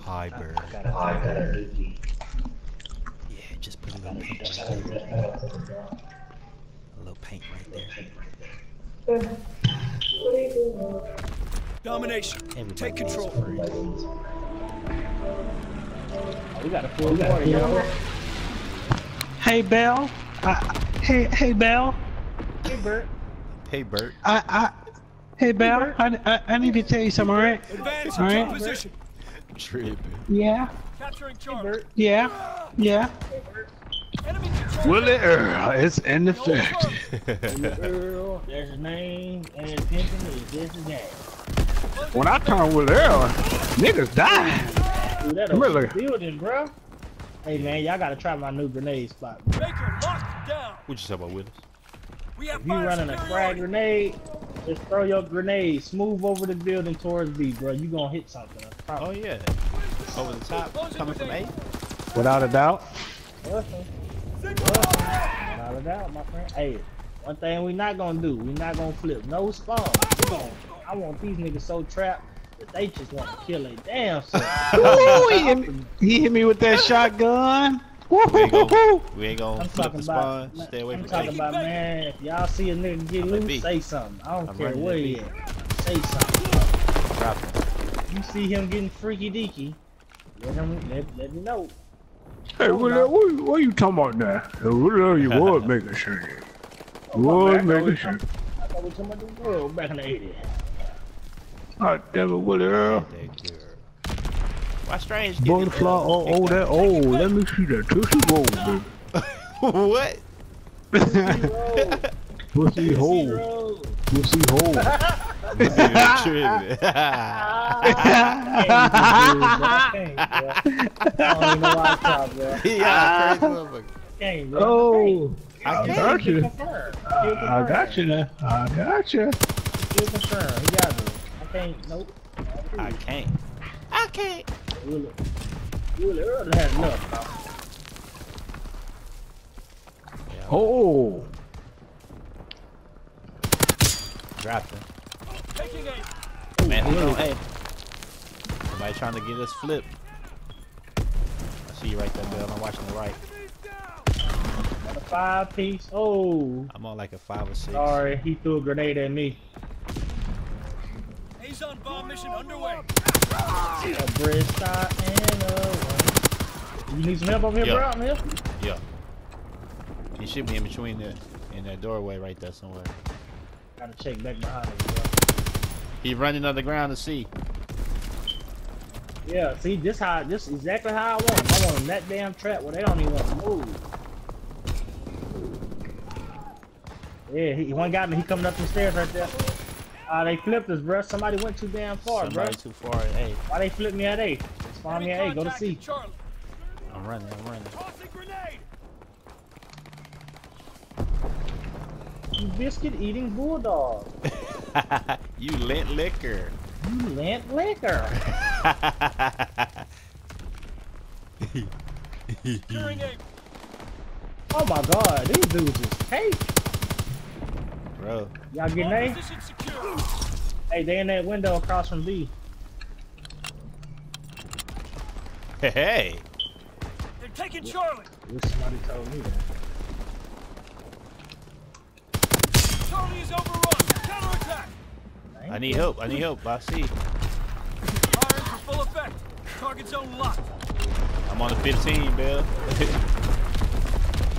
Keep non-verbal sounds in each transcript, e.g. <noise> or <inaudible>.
Hi, bird. Got a high better. Yeah, just put a little paint right there. A little paint right there. Domination. Everybody Take needs control. friends. Oh, we got a full party, yo. Hey, Bell. I, hey, hey, Bell. Hey, Bert. Hey, Bert. I, I, hey, Bell. I, I, I need to tell you something, all right? Advance All into right. position. Tripping. Yeah, Capturing Hey, Charlie. Yeah, yeah. Enemy control. Willie Earl is in effect. Earl, <laughs> there's his name, and his pension is this and that. When I turn Willie Earl, niggas die. Dude, that Really? building, bro. Hey, man, y'all gotta try my new grenade spot. Baker locked down. What you say about Willis? We have If you running a frag superiority. grenade, just throw your grenade smooth over the building towards B, bro. You gonna hit something. Oh yeah. Over the top, coming from A. Without a doubt. Listen, listen. Without a doubt, my friend. Hey, one thing we not gonna do, we not gonna flip no spawn. We gon' I want these niggas so trapped that they just wanna kill a damn <laughs> self. Ooh, he, hit me, he hit me with that shotgun. We ain't gonna, we ain't gonna I'm flip talking the about, spawn. Stay away I'm from talking A. about, man, if y'all see a nigga get I'm loose, say something. I don't I'm care running where he at. Say something. Drop it. You see him getting freaky deaky, let him, let, let me know. Hey, what, uh, what, what you talking about now? Hey, What are you <laughs> was making sure? Was making I sure. I thought we talking about the world back in the 80s. God damn it, Willie Earl. That girl. Why strange? Butterfly, oh, oh, that, oh, let me see that tootsie roll, baby. what? Pussy hole, pussy hole. Tripping. I can't, bro. I don't even know why I talk, bro. yeah, crazy motherfucker. Can't, bro. Oh, I I got you. I got you now. I got you. Still confirm. He got me. I can't. Nope. I can't. I can't. Really, really early had enough. Yeah, Oh, oh, oh. dropped him. Taking aim. Man, who's on A? Somebody trying to get us flipped. I see you right there, Bill. I'm watching the right. Got a five piece. Oh, I'm on like a five or six. sorry. He threw a grenade at me. Azon bomb mission underway. A bridge shot and a one. You need some help over here, Yeah. bro? I'm here. Yeah. He should be in between the in that doorway right there somewhere. Gotta check back behind him, bro. He running underground to see. Yeah, see, this how this is exactly how I want them. I want them that damn trap where they don't even want to move. Yeah, he, one got me. He coming up the stairs right there. Ah, they flipped us, bro. Somebody went too damn far, bro. Somebody too far. Hey, Why they flip me at A? Spawn me at A. Go to contact C. at Charlie. I'm running. I'm running. Tossing grenade. You biscuit eating bulldog. <laughs> you lint liquor. You lint liquor. <laughs> Oh my god, these dudes is tape. Bro, Y'all getting Bomb A? Hey, they in that window across from B. hey, hey. They're taking Charlie. Wish somebody told me that. Charlie is overrun. Counterattack. I need help. I need help. I see. Firing for full effect. Target zone locked. I'm on the 15, Bill. <laughs>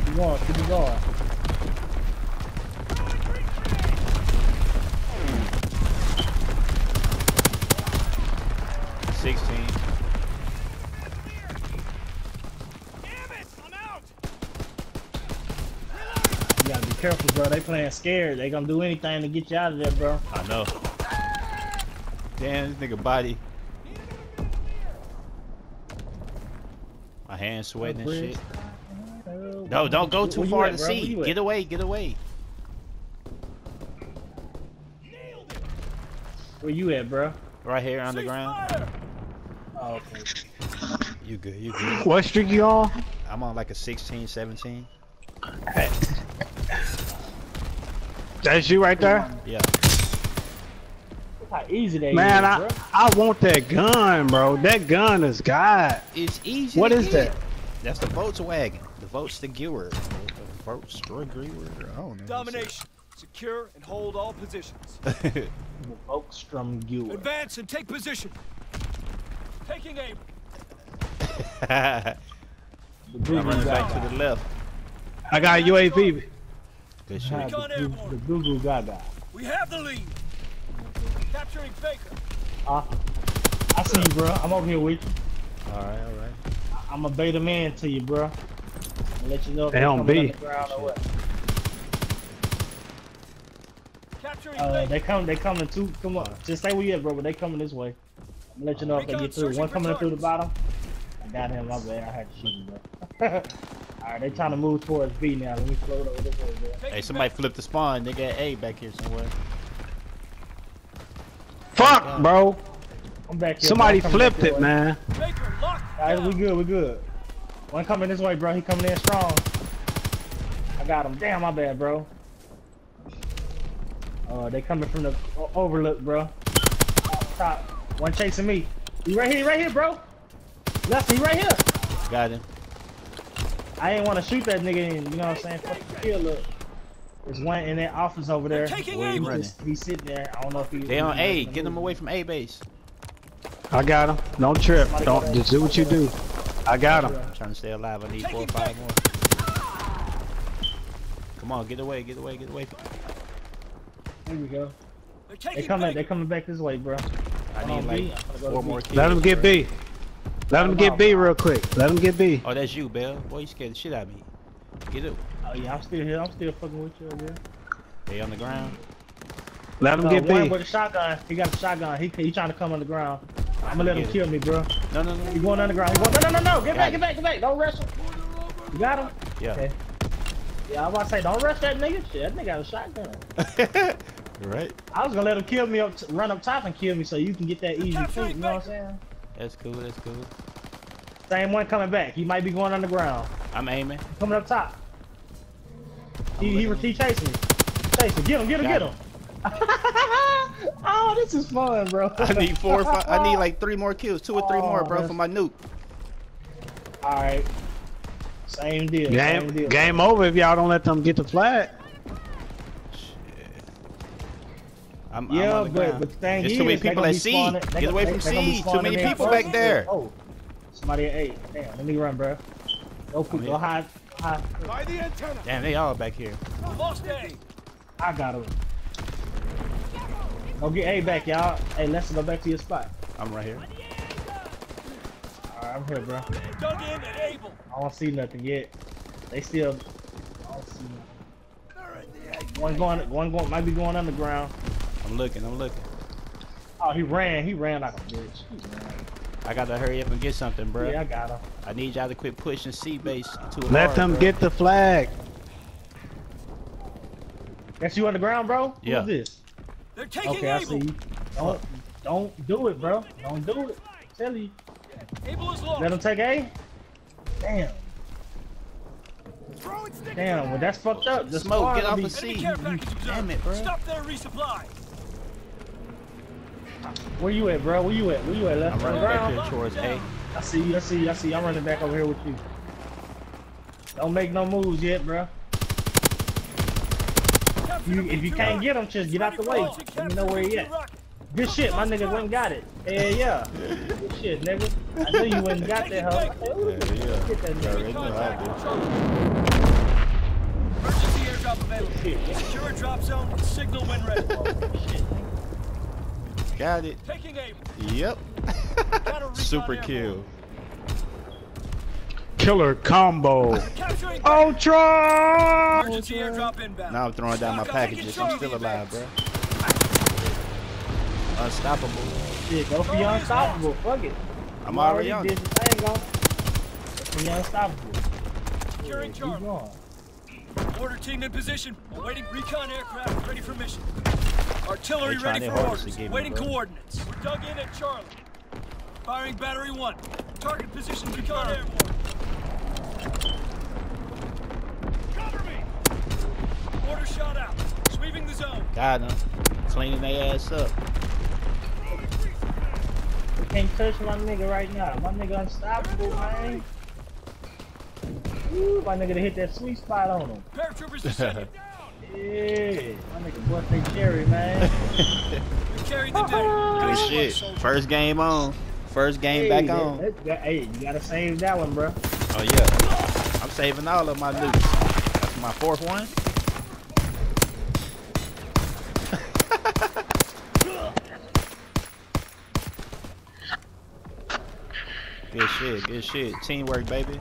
Keep going, keep it going. Sixteen. Damn it! I'm out. You gotta be careful, bro. They playing scared. They gonna do anything to get you out of there, bro. I know. Damn, this nigga body. My hands sweating and shit. Uh, no, don't go too far at, to bro? See. Get away, get away. Where you at, bro? Right here on the Cease ground. Fire. Oh, okay. You good, you good. what streak you on? I'm on like a 16, 17. <laughs> That's you right there? Yeah. how easy they Man, is, I bro. I want that gun, bro. That gun is God. It's easy. What to is get. that? That's the Volkswagen. The Volkswagen. The Volkswagen. I don't know. Domination. Secure and hold all positions. <laughs> The Volkssturmgewehr. Advance and take position. Taking aim. <laughs> The I'm Goo Goo running back to the left. I got a UAV. Good Yeah, shit. Recon the Goo- airborne. The Goo Goo We have the lead. Capturing Baker. Uh, I see you, bro. I'm over here with you. All right, all right. I'm a beta man to you, bro. I'll let you know if They they're on coming B. underground or what. Capturing Uh, they come, they coming too. Come on, just say where you at, bro. But they coming this way. I'm let you know if they get through. One coming up through the bottom. I got him. My bad. I had to shoot him, bro. <laughs> All right, they trying to move towards B now. Let me float over this way, bro. Hey, somebody Baker. flipped the spawn. They got A back here somewhere. Fuck, bro. I'm back here. Somebody bro. Flipped it, way. man. Baker locked. All right, we good. We good. One coming this way, bro. He coming in strong. I got him. Damn, my bad, bro. Uh, they coming from the overlook, bro. Top. One chasing me. He right here, right here, bro. Left, he right here. Got him. I ain't want to shoot that nigga in, you know what I'm saying? Fuck the kill, look. There's one in that office over there. taking Where aim. you He's, running? he's sitting there. I don't know if he. They on A. making Get them away from A base. I got him. Don't trip. Don't just do what you do. I got him. I'm trying to stay alive. I need four or five more. Come on, get away, get away, get away. Here we go. They're coming. They Baker. coming back this way, bro. I need like I'm gonna go to four more kills. Let him get B. Let him get B real quick. Let him get B. Oh, that's you, Bell. Boy, you scared the shit out of me. Get up. Oh yeah, I'm still here. I'm still fucking with you over here. They on the ground. Let him No, get one B. with a shotgun. He got a shotgun. He he trying to come on the ground. I'm gonna let him Get it. kill me, bro. No, no, no. He going underground. He going. No, no, no, no. Get Got back, it. get back, get back. Don't rush him. You got him. Yeah. Okay. Yeah, I was about to say, don't rush that nigga. Shit, that nigga got a shotgun. <laughs> right? I was gonna let him kill me up, run up top and kill me, so you can get that easy Capturing feat. You know what I'm saying? That's cool, that's cool. Same one coming back. He might be going underground. I'm aiming. Coming up top. He he, he chasing me. Chasing. Get him. Get him. Got Get him. <laughs> oh, this is fun, bro. I need four or five. I need like three more kills. Two or three <laughs> oh, more, Oh, bro, that's- for my nuke. All right. Same deal. Same Game deal. game over if y'all don't let them get the flag. I'm, I'm Yeah, on the but, but the thing There's is, too many people gonna at be C. Get away from they C. Too many people back there. Oh, somebody at eight. Damn, let me run, bro. Go, quick, I'm go here. high, high. By the antenna. Damn, they all back here. Lost A. I got him. Go get A back, y'all. Hey, let's go back to your spot. I'm right here. All right, I'm here, bro. Dug in and able. I don't see nothing yet. They still. I don't see nothing. One going, one going, might be going underground. I'm looking, I'm looking. Oh, he ran. He ran like a bitch. I gotta hurry up and get something, bro. Yeah, I got him. I need y'all to quit pushing C base too Let hard, them bro. get the flag. That's you on the ground, bro. Yeah. Who's this? They're taking Okay, I see you. Don't, don't do it, bro. Don't do it. I tell you. Able is lost. Let them take A. Damn. Damn. Well, that's fucked up. The Smoke, spawn get off be- the Enemy C. care. Damn it, bro. Stop their resupply. Where you at, bro? Where you at? Where you at? Left I'm running back ground. here towards A. I see you. I see you. I see you. I'm running back over here with you. Don't make no moves yet, bro. You, if you can't get him, just get out the way. Let me know where he at. Good shit, my nigga went and got it. Yeah, yeah. Good shit, nigga. I knew you went and got that hoe. I said, "Ooh, Yeah, yeah. Get that nigga. Already know how I do. Emergency airdrop available. Shit. Secure a drop zone signal when ready. Shit. Got it. Taking aim. Yep. <laughs> Super airborne. kill. Killer combo. Capturing Ultra! emergency airdrop inbound. Now I'm throwing down my packages. I'm still alive, base. bro. Unstoppable. Shit, go for your unstoppable. Fuck it. I'm You already on did it. the thing, go. Go for your unstoppable. Securing Keep Charlie. Order team in position. Awaiting recon aircraft ready for mission. Artillery ready for orders. Waiting coordinates. We're dug in at Charlie. Firing battery one. Target position recon airborne. Cover me. Order shot out. Sweeping the zone. Got him. Cleaning their ass up. can't touch my nigga right now. My nigga unstoppable, man. Ooh, my nigga to hit that sweet spot on him. Paratroopers descending. <laughs> Yeah, my nigga bust cherry, man. <laughs> We carried the day. Good shit. First game on. First game Hey, back that- on. that- that- hey, you gotta save that one, bro. Oh yeah. I'm saving all of my loot. That's my fourth one. <laughs> good shit, good shit. Teamwork, baby.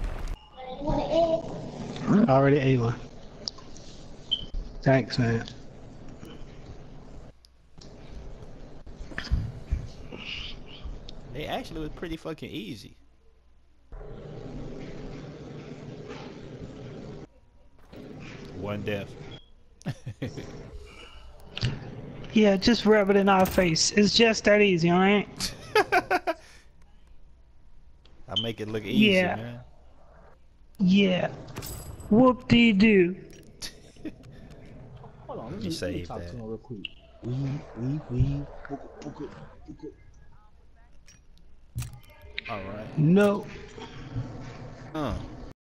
I Already ate one. Thanks, man. It actually was pretty fucking easy. One death. <laughs> Yeah, just rub it in our face. It's just that easy, alright? <laughs> I make it look easy, Yeah. man. Yeah. Whoop dee doo. Hold on, let You me, let me save talk that. to him real quick. Booka, booka, booka. All right. No. Uh.